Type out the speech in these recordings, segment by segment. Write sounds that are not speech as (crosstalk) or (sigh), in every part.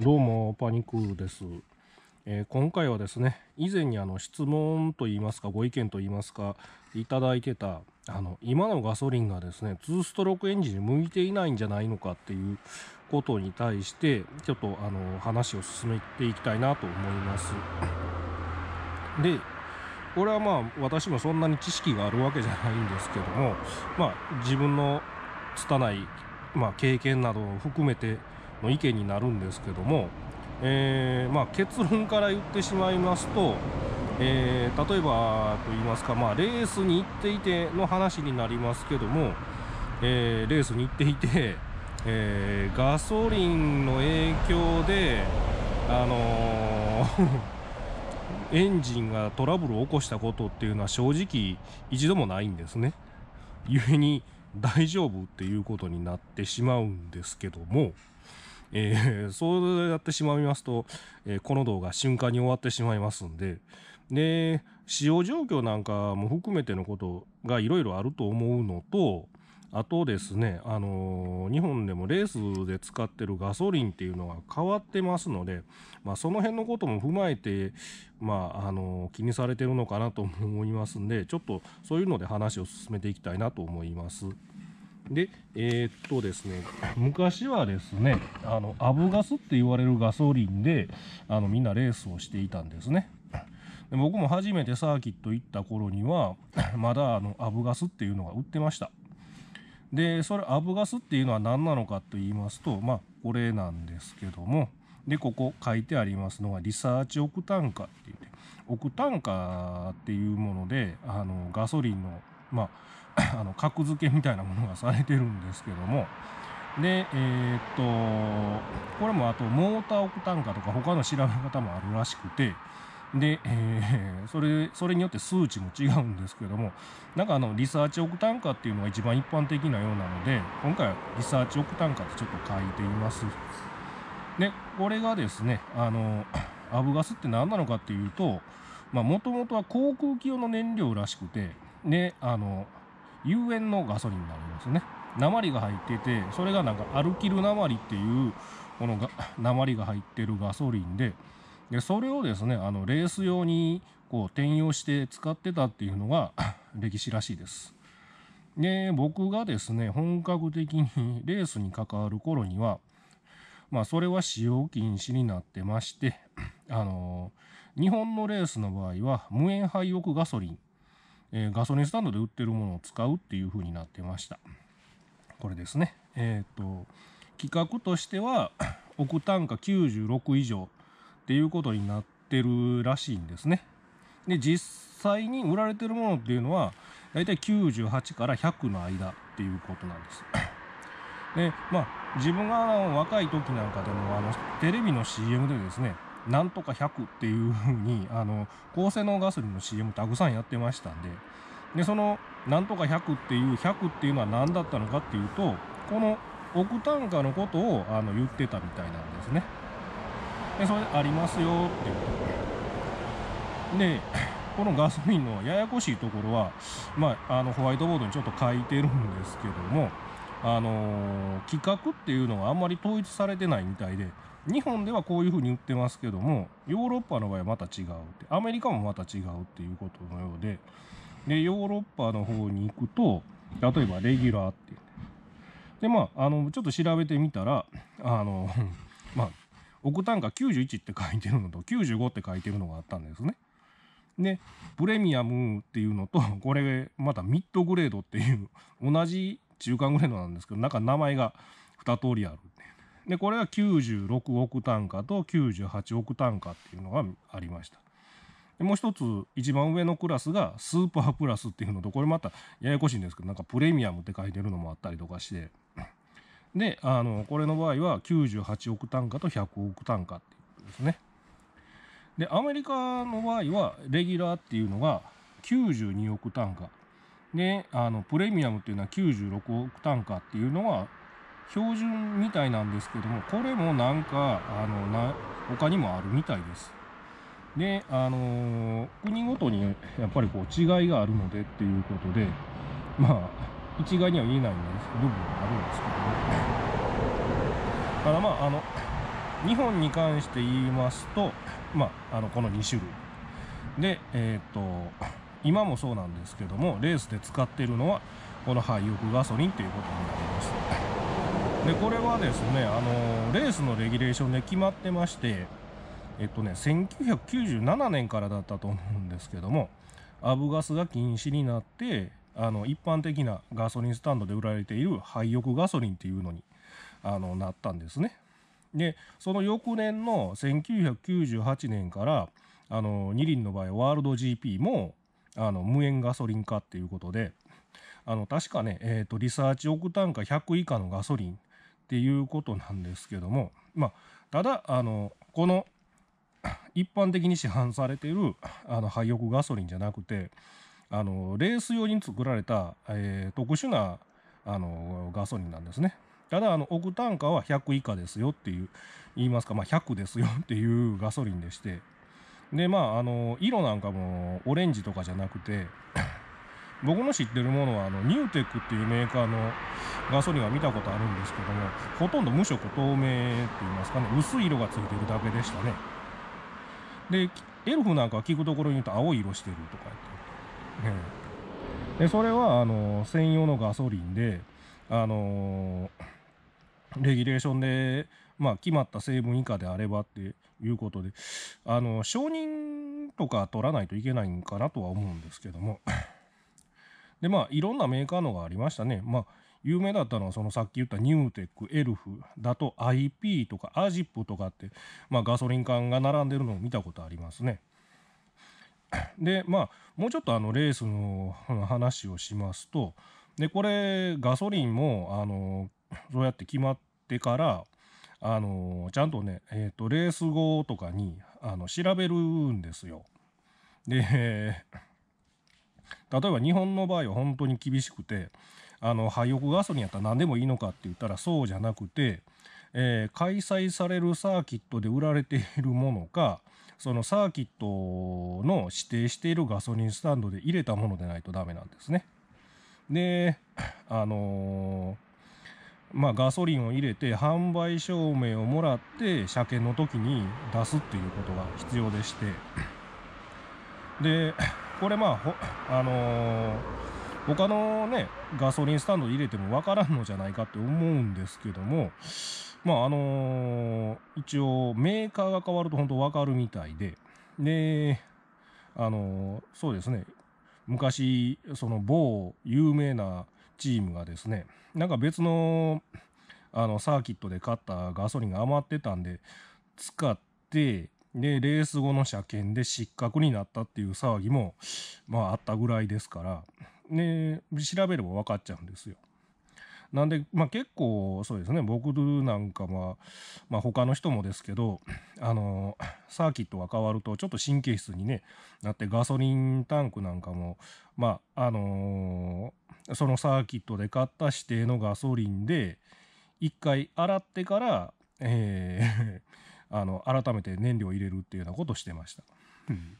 どうも、パニックです。えー、今回はですね、以前にあの質問といいますか、ご意見といいますか、いただいてた、あの、今のガソリンがですね、2ストロークエンジンに向いていないんじゃないのかっていうことに対して、ちょっとあの、話を進めていきたいなと思います。で、これはまあ、私もそんなに知識があるわけじゃないんですけども、まあ、自分の拙い、まあ、経験などを含めて、の意見になるんですけども、えーまあ、結論から言ってしまいますと、えー、例えばと言いますか、まあ、レースに行っていての話になりますけども、えー、レースに行っていて、え、ガソリンの影響で、あの (laughs) エンジンがトラブルを起こしたことっていうのは正直一度もないんですね。故に大丈夫っていうことになってしまうんですけども、えー、そうやってしまいますと、えー、この動画瞬間に終わってしまいますんで、で、使用状況なんかも含めてのことがいろいろあると思うのと、あとですね、あのー、日本でもレースで使ってるガソリンっていうのが変わってますので、まあ、その辺のことも踏まえて、まあ、あのー、気にされてるのかなと思いますんで、ちょっとそういうので話を進めていきたいなと思います。で、えー、っとですね、昔はですね、あの、アブガスって言われるガソリンで、あの、みんなレースをしていたんですね。で僕も初めてサーキット行った頃には、(clears throat) まだあの、アブガスっていうのが売ってました。で、それ、アブガスっていうのは何なのかと言いますと、まあ、これなんですけども、で、ここ書いてありますのが、リサーチオクタンカって言って、オクタンカっていうもので、あの、ガソリンの、まあ、あの、格付けみたいなものがされてるんですけども、で、えー、っと、これもあと、モーターオクタンカとか他の調べ方もあるらしくて、で、えー、(laughs) それ、それによって数値も違うんですけども、なんかあの、リサーチオクタンカっていうのが一番一般的なようなので、今回はリサーチオクタンカってちょっと書いています。で、これがですね、あの、アブガスって何なのかっていうと、もともとは航空機用の燃料らしくて、で、あの、有塩のガソリンになりますね。鉛が入ってて、それがなんかアルキル鉛っていう、このが (laughs) 鉛が入ってるガソリンで、で、それをですね、あの、レース用にこう転用して使ってたっていうのが (laughs) 歴史らしいです。で、僕がですね、本格的に (laughs) レースに関わる頃には、まあ、それは使用禁止になってまして、あの、日本のレースの場合は、無塩廃屋ガソリン、えー、ガソリンスタンドで売ってるものを使うっていう風になってました。これですね。えっ、ー、と、規格としては、(coughs) 億単価96以上っていうことになってるらしいんですね。で、実際に売られてるものっていうのは、だいたい98から100の間っていうことなんです。で、まあ、自分が若い時なんかでも、あの、テレビの CM でですね、なんとか100っていうふうに、あの、高性能ガソリンの CM たくさんやってましたんで、で、その、なんとか100っていう、100っていうのは何だったのかっていうと、この億単価のことをあの言ってたみたいなんですね。で、それありますよっていうことで、このガソリンのややこしいところは、まあ、あの、ホワイトボードにちょっと書いてるんですけども、あのー、規格っていうのがあんまり統一されてないみたいで、日本ではこういうふうに言ってますけども、ヨーロッパの場合はまた違うって、アメリカもまた違うっていうことのようで、で、ヨーロッパの方に行くと、例えばレギュラーって。で、まあ、あの、ちょっと調べてみたら、あの、(laughs) まあ、億単価91って書いてるのと95って書いてるのがあったんですね。で、プレミアムっていうのと、これまたミッドグレードっていう同じ中間グレードなんですけど、なんか名前が2通りある。で、これは96億単価と98億単価っていうのがありました。もう一つ、一番上のクラスがスーパープラスっていうのと、これまたややこしいんですけど、なんかプレミアムって書いてるのもあったりとかして、で、あの、これの場合は98億単価と100億単価っていうことですね。で、アメリカの場合は、レギュラーっていうのが92億単価。で、あの、プレミアムっていうのは96億単価っていうのは標準みたいなんですけども、これもなんか、あの、な、他にもあるみたいです。で、あの国ごとにやっぱりこう違いがあるのでっていうことで、まあ、一概には言えないんです部分があるんですけども、ただまあ、あの、日本に関して言いますと、まあ、あのこの2種類で、えー、っと今もそうなんですけどもレースで使っているのはこの廃油ガソリンということになりますでこれはですねあのレースのレギュレーションで決まってましてえっとね1997年からだったと思うんですけどもアブガスが禁止になってあの一般的なガソリンスタンドで売られている廃油ガソリンっていうのにあのなったんですね。でその翌年の1998年からあの二輪の場合ワールド GP もあの無塩ガソリン化っていうことであの確かね、えーと、リサーチオクタン価100以下のガソリンっていうことなんですけどもまあただあのこの一般的に市販されているあの廃油ガソリンじゃなくてあのレース用に作られた、えー、特殊なあのガソリンなんですね。ただあのオクタン価は100以下ですよっていう言いますか、まあ、100ですよっていうガソリンでしてでまああの色なんかもオレンジとかじゃなくて (coughs) 僕の知ってるものはあのニューテックっていうメーカーのガソリンは見たことあるんですけどもほとんど無色透明って言いますかね。薄い色がついてるだけでしたね。でエルフなんか聞くところに言うと青い色してるとか言って、ね、でそれはあの専用のガソリンであのレギュレーションで、まあ、決まった成分以下であればっていうことであの承認とか取らないといけないんかなとは思うんですけどもでまあいろんなメーカーのがありましたねまあ有名だったのはそのさっき言ったニューテックエルフだと IP とかアジップとかって、まあ、ガソリン缶が並んでるのを見たことありますね。でまあもうちょっとあのレースの話をしますとでこれガソリンもあのそうやって決まってからあのちゃんとね、えーと、レース後とかにあの調べるんですよ。で (laughs) 例えば日本の場合は本当に厳しくてあの廃屋ガソリンやったら何でもいいのかって言ったらそうじゃなくて、えー、開催されるサーキットで売られているものかそのサーキットの指定しているガソリンスタンドで入れたものでないとダメなんですね。であのー、まあガソリンを入れて販売証明をもらって車検の時に出すっていうことが必要でして。でこれまああのー、他のねガソリンスタンド入れても分からんのじゃないかって思うんですけどもまああのー、一応メーカーが変わると本当分かるみたいで。であのそうですね。昔その某有名なチームがですねなんか別のあのサーキットで買ったガソリンが余ってたんで使ってでレース後の車検で失格になったっていう騒ぎもまああったぐらいですからね調べれば分かっちゃうんですよ。なんで、まあ、結構そうですね僕なんかは、まあ、他の人もですけどあのサーキットが変わるとちょっと神経質にねなってガソリンタンクなんかもまああのー、そのサーキットで買った指定のガソリンで一回洗ってから、えー、(laughs) あの改めて燃料を入れるっていうようなことをしてました。うん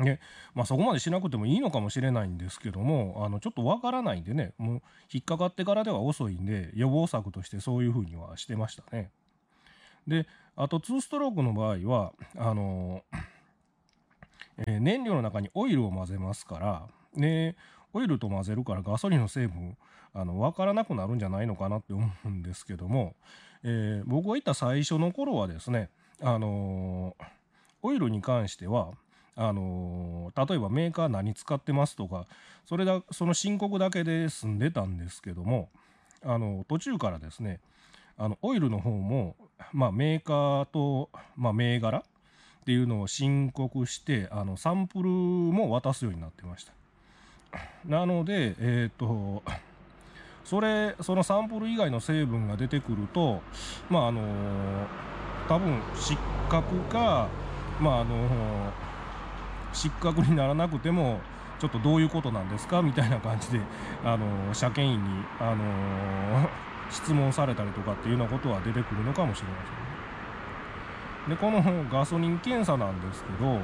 でまあ、そこまでしなくてもいいのかもしれないんですけどもあのちょっとわからないんでねもう引っかかってからでは遅いんで予防策としてそういうふうにはしてましたね。であと2ストロークの場合はあの、えー、燃料の中にオイルを混ぜますからでオイルと混ぜるからガソリンの成分あの分からなくなるんじゃないのかなって思うんですけども、えー、僕が言った最初の頃はですねあのオイルに関してはあの例えばメーカー何使ってますとかそれだその申告だけで済んでたんですけどもあの途中からですねあのオイルの方も、まあ、メーカーと、まあ、銘柄っていうのを申告してあのサンプルも渡すようになってました。なのでえっ、とそれそのサンプル以外の成分が出てくるとまああの多分失格かまああの失格にならなくてもちょっとどういうことなんですかみたいな感じであの車検員にあの (laughs) 質問されたりとかっていうようなことは出てくるのかもしれません、ね。でこのガソリン検査なんですけど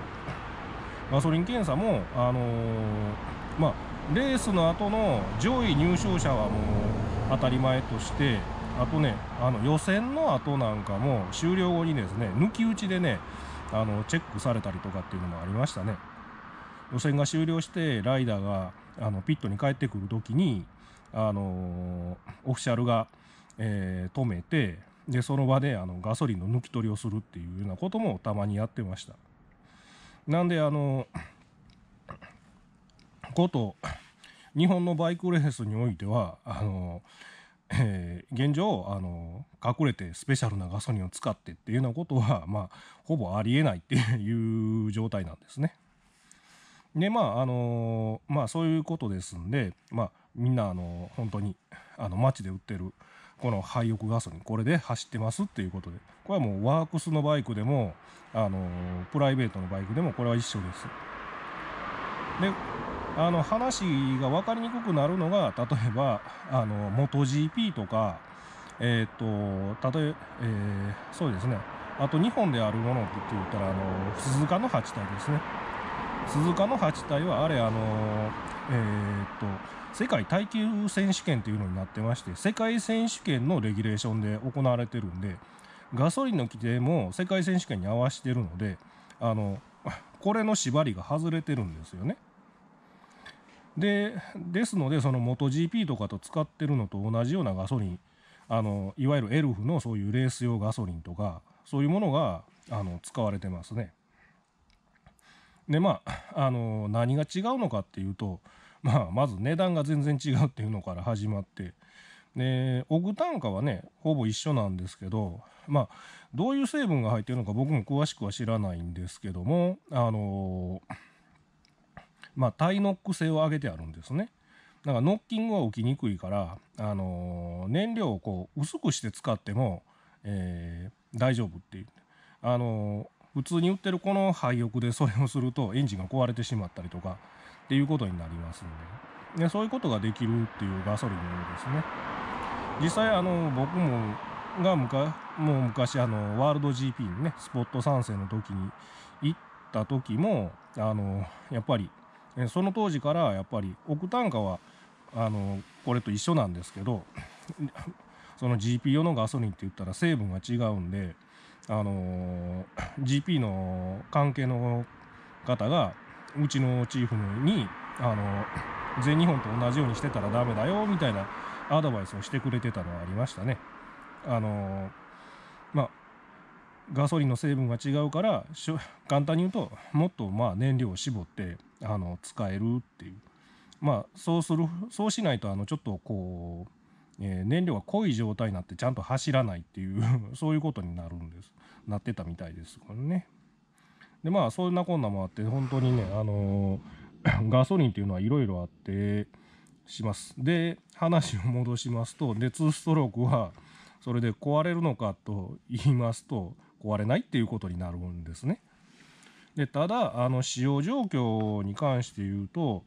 ガソリン検査もあのまあレースの後の上位入賞者はもう当たり前としてあとねあの予選の後なんかも終了後にですね抜き打ちでねあのチェックされたりとかっていうのもありましたね。予選が終了してライダーがあのピットに帰ってくる時にあのオフィシャルが、えー、止めてでその場であのガソリンの抜き取りをするっていうようなこともたまにやってました。なんであのこと日本のバイクレースにおいてはあの、えー、現状あの隠れてスペシャルなガソリンを使ってっていうようなことは、まあ、ほぼありえないっていう状態なんですね。(laughs) でまああのまあそういうことですんで、まあ、みんなあの本当にあの街で売ってるこの廃屋ガソリンこれで走ってますっていうことでこれはもうワークスのバイクでもあのプライベートのバイクでもこれは一緒です。であの話が分かりにくくなるのが例えばあの元 GP とかえっ、と例ええー、そうですねあと日本であるものって言ったらあの鈴鹿の8体ですね鈴鹿の8体はあれあのえっ、と世界耐久選手権というのになってまして世界選手権のレギュレーションで行われてるんでガソリンの規定も世界選手権に合わせてるのであのこれの縛りが外れてるんですよね。でですのでその MotoGP とかと使ってるのと同じようなガソリンあのいわゆるエルフのそういうレース用ガソリンとかそういうものがあの使われてますね。でまああの何が違うのかっていうと、まあ、まず値段が全然違うっていうのから始まってでオグ単価はねほぼ一緒なんですけどまあどういう成分が入ってるのか僕も詳しくは知らないんですけどもあのまあ、タイノック性を上げてあるんですね。だからノッキングは起きにくいから、あのー、燃料をこう薄くして使っても、えー、大丈夫っていう。あのー、普通に売ってるこの廃屋でそれをするとエンジンが壊れてしまったりとかっていうことになりますんででそういうことができるっていうガソリンのようですね。実際あの僕もが昔もう昔あのワールド GP にねスポット参戦の時に行った時もあのやっぱりその当時からやっぱり億単価はあのこれと一緒なんですけど (laughs) その GP 用のガソリンって言ったら成分が違うんであの GP の関係の方がうちのチーフにあの全日本と同じようにしてたらダメだよみたいなアドバイスをしてくれてたのはありましたね。あのまあガソリンの成分が違うから簡単に言うともっとまあ燃料を絞ってあの使えるっていう。まあそうするそうしないとあのちょっとこう、えー、燃料が濃い状態になってちゃんと走らないっていう (laughs) そういうことになるんです。なってたみたいですからね。でまあそんなこんなもあって本当にねあのー、(coughs) ガソリンっていうのはいろいろあってします。で話を戻しますとで2ストロークはそれで壊れるのかと言いますと壊れないっていうことになるんですね。でただあの使用状況に関して言うと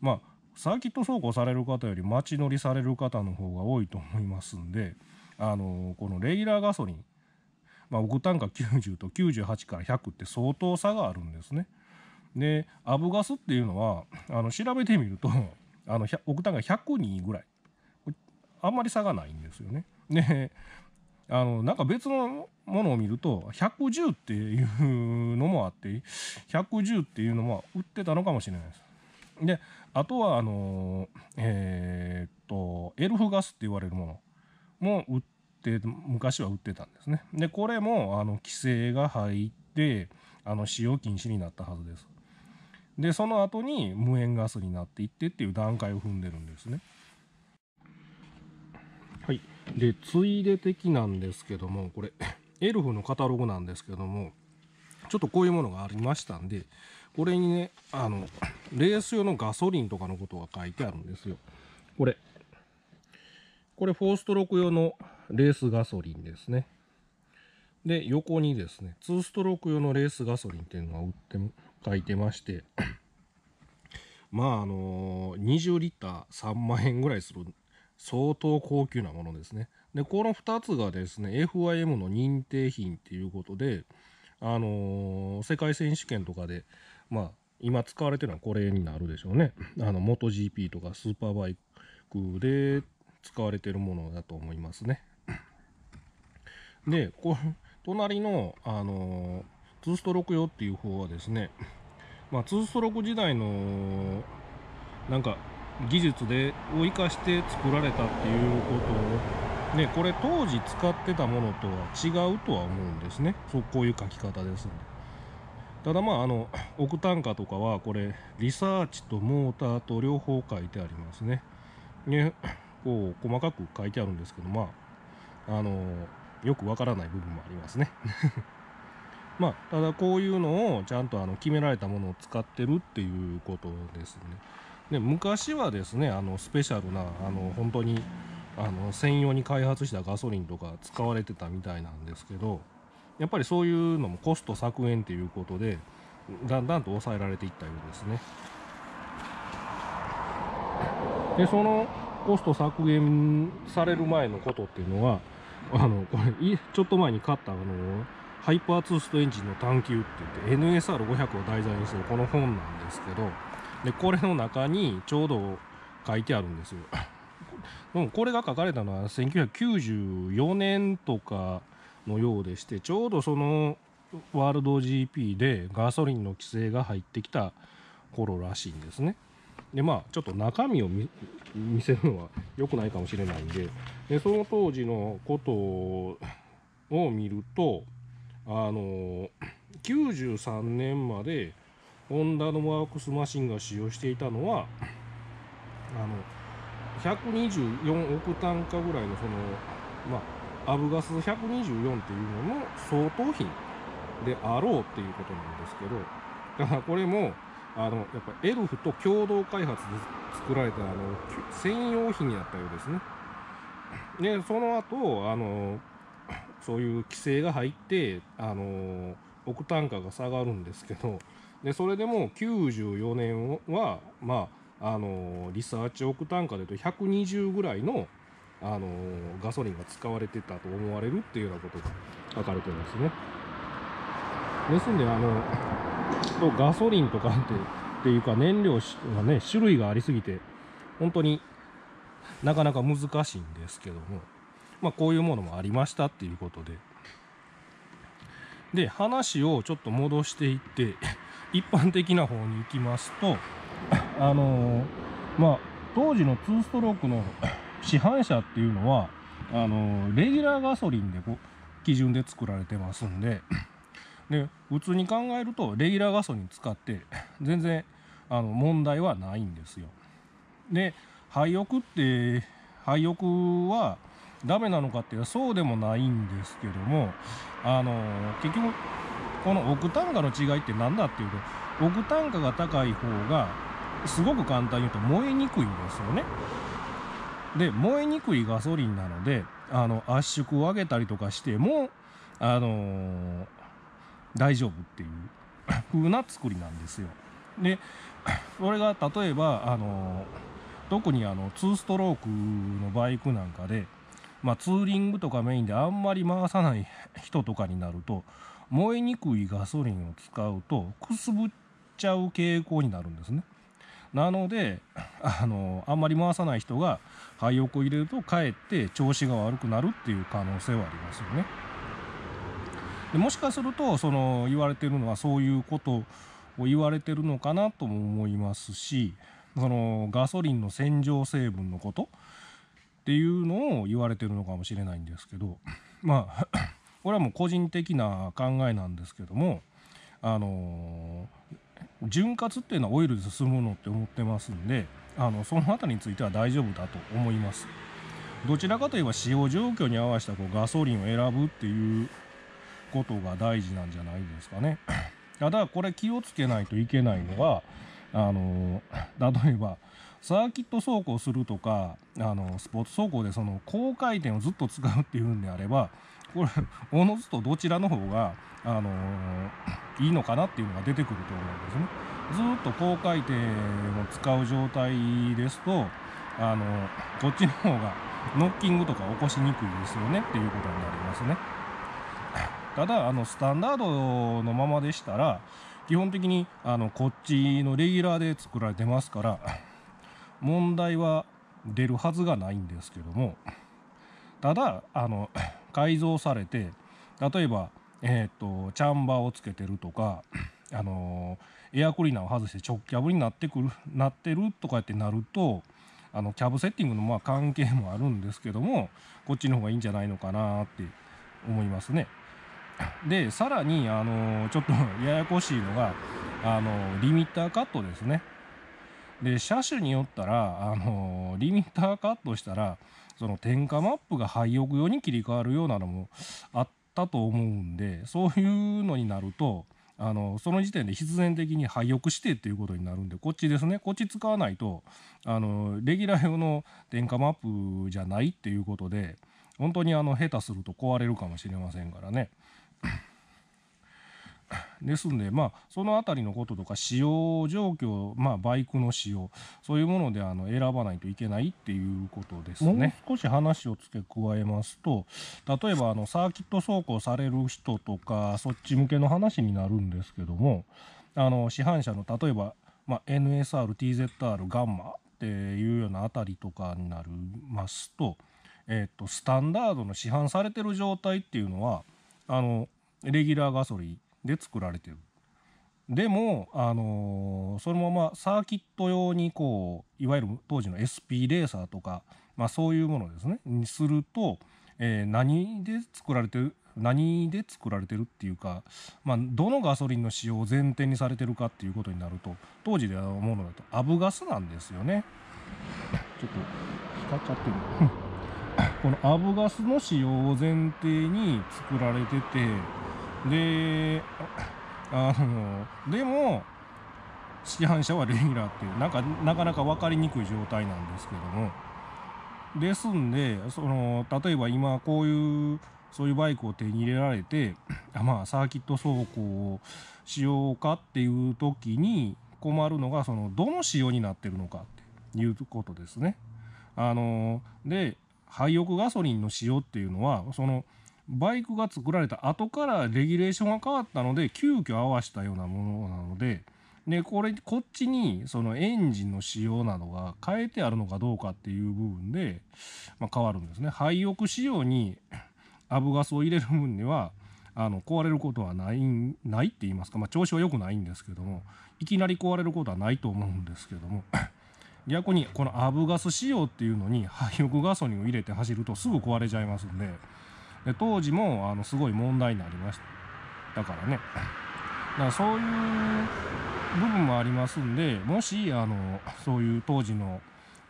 まあサーキット走行される方より街乗りされる方の方が多いと思いますんであのこのレギュラーガソリン、まあ、オクタン価90と98から100って相当差があるんですね。でアブガスっていうのはあの調べてみるとあのオクタン価102ぐらいあんまり差がないんですよね。であのなんか別のものを見ると110っていうのもあって110っていうのも売ってたのかもしれないです。であとはあのえー、っとエルフガスって言われるものも売って昔は売ってたんですね。でこれもあの規制が入ってあの使用禁止になったはずです。でその後に無塩ガスになっていってっていう段階を踏んでるんですね。でついで的なんですけどもこれ (laughs) エルフのカタログなんですけどもちょっとこういうものがありましたんでこれにねあのレース用のガソリンとかのことが書いてあるんですよ。これ。これ4ストローク用のレースガソリンですね。で横にですね2ストローク用のレースガソリンっていうのが売って書いてまして (clears throat) まああの20リッター3万円ぐらいする相当高級なものですね。で、この2つがですね、FIM の認定品っていうことで、あのー、世界選手権とかで、まあ、今使われてるのはこれになるでしょうね。あの、MotoGP とかスーパーバイクで使われてるものだと思いますね。でこ隣の、あの2ストローク用っていう方はですね、まあ、2ストローク時代のなんか技術でを生かして作られたっていうことをねこれ当時使ってたものとは違うとは思うんですね。そうこういう書き方ですで。ただまああの (coughs) 奥単価とかはこれリサーチとモーターと両方書いてありますね。ねこう細かく書いてあるんですけどまああのよくわからない部分もありますね。(laughs) まあただこういうのをちゃんとあの決められたものを使ってるっていうことですね。で昔はですねあのスペシャルなあの本当にあの専用に開発したガソリンとか使われてたみたいなんですけどやっぱりそういうのもコスト削減ということでだんだんと抑えられていったようですね。でそのコスト削減される前のことっていうのはあのこれちょっと前に買ったあのハイパーツーストエンジンの探求って言って NSR500 を題材にするこの本なんですけどでこれの中にちょうど書いてあるんですよでも。これが書かれたのは1994年とかのようでしてちょうどそのワールド GP でガソリンの規制が入ってきた頃らしいんですね。でまあちょっと中身を見せるのは良くないかもしれないんででその当時のことを見るとあの93年までホンダのワークスマシンが使用していたのはあの124億単価ぐらいのそのまあアブガス124っていうのの相当品であろうっていうことなんですけどだからこれもあのやっぱエルフと共同開発で作られたあの専用品になったようですね。でその後あのそういう規制が入ってあの億単価が下がるんですけどでそれでも94年はまああのリサーチ億単価でいうと120ぐらいのあのガソリンが使われてたと思われるっていうようなことが書かれてますね。ですんであのガソリンとかってっていうか燃料がね種類がありすぎて本当になかなか難しいんですけども、まあ、こういうものもありましたっていうことでで話をちょっと戻していって一般的な方に行きますと (coughs) あのまあ当時の2ストロークの市販車っていうのはあのレギュラーガソリンでこ基準で作られてますんで (coughs) で普通に考えるとレギュラーガソリン使って全然あの問題はないんですよ。で廃屋って廃屋はダメなのかっていうとそうでもないんですけどもあの結局この億単価の違いって何だっていうと億単価が高い方がすごく簡単に言うと燃えにくいんですよね。で燃えにくいガソリンなのであの圧縮を上げたりとかしてもあのー、大丈夫っていう風な作りなんですよ。でそれが例えばあの特にあの2ストロークのバイクなんかで、まあ、ツーリングとかメインであんまり回さない人とかになると燃えにくいガソリンを使うとくすぶっちゃう傾向になるんですね。なので (laughs) あのあんまり回さない人が廃屋を入れるとかえって調子が悪くなるっていう可能性はありますよね。でもしかするとその言われてるのはそういうことを言われてるのかなとも思いますしそのガソリンの洗浄成分のことっていうのを言われてるのかもしれないんですけどまあこれはもう個人的な考えなんですけどもあの潤滑っていうのはオイルで進むのって思ってますんであのその辺りについては大丈夫だと思います。どちらかといえば使用状況に合わせたこうガソリンを選ぶっていうことが大事なんじゃないですかね。(clears throat) ただこれ気をつけないといけないのはあの例えばサーキット走行するとかあのスポーツ走行でその高回転をずっと使うっていうんであればこれおのずとどちらの方があのいいのかなっていうのが出てくると思うんですね。ずっと高回転を使う状態ですとあのこっちの方がノッキングとか起こしにくいですよねっていうことになりますね。ただあのスタンダードのままでしたら基本的にあのこっちのレギュラーで作られてますから問題は出るはずがないんですけどもただあの改造されて例えば、えーと、チャンバーをつけてるとか、あのエアクリーナーを外して直キャブになってくるなってるとかってなるとあのキャブセッティングのまあ関係もあるんですけどもこっちの方がいいんじゃないのかなって思いますね。でさらにあのちょっと (laughs) ややこしいのがあのリミッターカットですね。で車種によったらあのリミッターカットしたらその点火マップが廃屋用に切り替わるようなのもあったと思うんでそういうのになるとあのその時点で必然的に廃屋してっていうことになるんでこっちですねこっち使わないとあのレギュラー用の点火マップじゃないっていうことで本当にあの下手すると壊れるかもしれませんからね。ですんで、まあ、その辺りのこととか使用状況、まあ、バイクの使用そういうものであの選ばないといけないっていうことですね。少し話を付け加えますと例えばあのサーキット走行される人とかそっち向けの話になるんですけどもあの市販車の例えば、まあ、NSR、TZR、ガンマっていうような辺りとかになりますと,、えー、とスタンダードの市販されてる状態っていうのはあのレギュラーガソリンで作られてる。でも、あのー、そのままサーキット用にこういわゆる当時の SP レーサーとか、まあ、そういうものですねにすると、えー、何で作られてる何で作られてるっていうか、まあ、どのガソリンの使用を前提にされてるかっていうことになると当時で思うのだとアブガスなんですよね。ちょっと光っちゃってる (laughs) このアブガスの使用を前提に作られててであのでも市販車はレギュラーっていうなんかなかなか分かりにくい状態なんですけどもですんでその例えば今こういうそういうバイクを手に入れられてあまあサーキット走行をしようかっていう時に困るのがそのどの仕様になってるのかっていうことですね。あので廃屋ガソリンの仕様っていうのはそのバイクが作られた後からレギュレーションが変わったので急遽合わせたようなものなのででこれこっちにそのエンジンの仕様などが変えてあるのかどうかっていう部分で、まあ、変わるんですね。廃屋仕様に (clears throat) アブガスを入れる分にはあの壊れることはないないって言いますか、まあ、調子は良くないんですけどもいきなり壊れることはないと思うんですけども (clears throat) 逆にこのアブガス仕様っていうのに廃屋ガソリンを入れて走るとすぐ壊れちゃいますんで。で当時もあのすごい問題になりましただからねだからそういう部分もありますんでもしあのそういう当時の、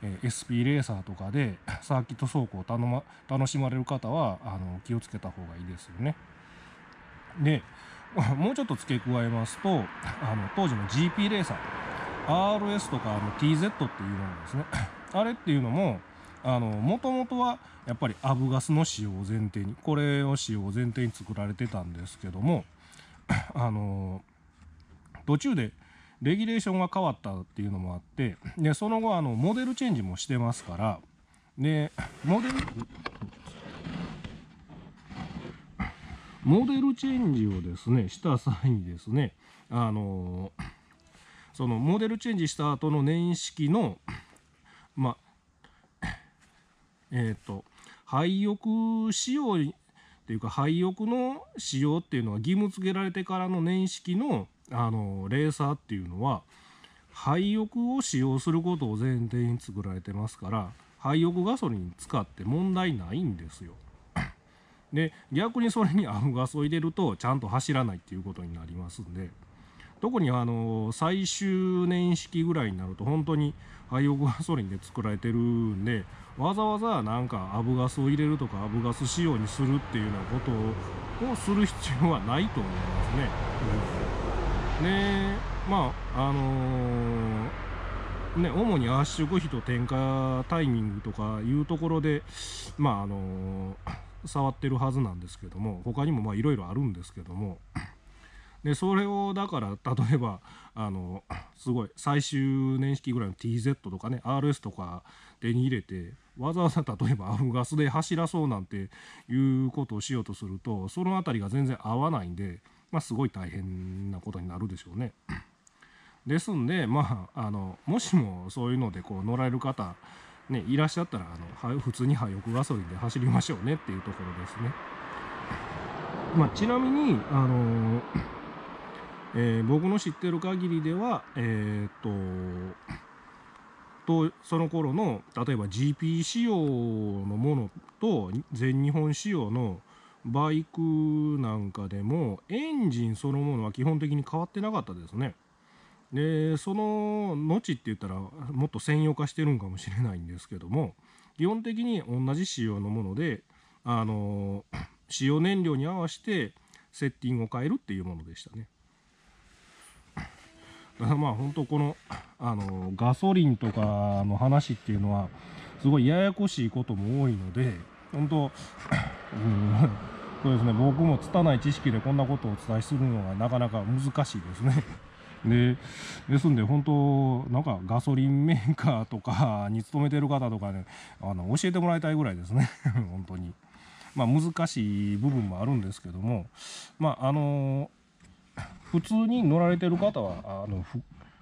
え SP レーサーとかでサーキット走行を頼、ま、楽しまれる方はあの気をつけた方がいいですよね。で (laughs) もうちょっと付け加えますとあの当時の GP レーサー RS とかあの TZ っていうものですねあれっていうのもあのもともとはやっぱりアブガスの使用を前提にこれを使用を前提に作られてたんですけども (clears throat) あの途中でレギュレーションが変わったっていうのもあってでその後あのモデルチェンジもしてますからでモデルモデルチェンジをですねした際にですねあのそのモデルチェンジした後の年式のまあえっ、ー、と廃屋使用っていうか廃屋の使用っていうのは義務付けられてからの年式のあのレーサーっていうのは廃屋を使用することを前提に作られてますから廃屋ガソリン使って問題ないんですよ。で逆にそれにアフガスを入れるとちゃんと走らないっていうことになりますんで特にあの最終年式ぐらいになると本当に廃屋ガソリンで作られてるんでわざわざなんかアブガスを入れるとかアブガス仕様にするっていうようなことをする必要はないと思いますね。うん、でまああのー、ね主に圧縮比と点火タイミングとかいうところでまああのー、触ってるはずなんですけども他にもいろいろあるんですけども。でそれをだから例えばあのすごい最終年式ぐらいの TZ とかね RS とか手に入れてわざわざ例えばアフガスで走らそうなんていうことをしようとするとその辺りが全然合わないんで、まあ、すごい大変なことになるでしょうね。ですんで、まあ、あのもしもそういうのでこう乗られる方ね、いらっしゃったらあの普通に廃屋ガソリンで走りましょうねっていうところですね。まあ、ちなみに、あのえー、僕の知ってる限りでは、えー、ととその頃の例えば GP 仕様のものと全日本仕様のバイクなんかでもエンジンそのものは基本的に変わってなかったですね。でその後って言ったらもっと専用化してるんかもしれないんですけども基本的に同じ仕様のものであの使用燃料に合わせてセッティングを変えるっていうものでしたね。(laughs) まあ本当このあのガソリンとかの話っていうのはすごいややこしいことも多いので本当、うん、そうですね僕も拙い知識でこんなことをお伝えするのがなかなか難しいですね。(laughs) でですんで本当なんかガソリンメーカーとかに勤めてる方とかねあの教えてもらいたいぐらいですね (laughs) 本当に。まあ、難しい部分もあるんですけども、まあ、あの普通に乗られてる方はあの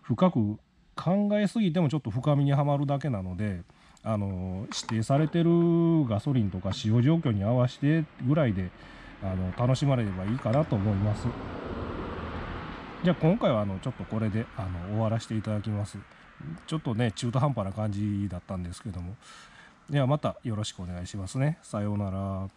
深く考えすぎてもちょっと深みにはまるだけなのであの指定されてるガソリンとか使用状況に合わせてぐらいであの楽しまれればいいかなと思います。じゃあ今回はあのちょっとこれであの終わらせていただきます。ちょっとね中途半端な感じだったんですけどもではまたよろしくお願いしますね。さようなら。